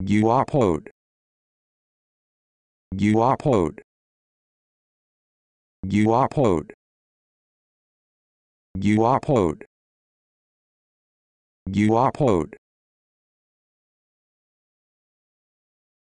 You upload. You upload. You upload. You upload. You upload.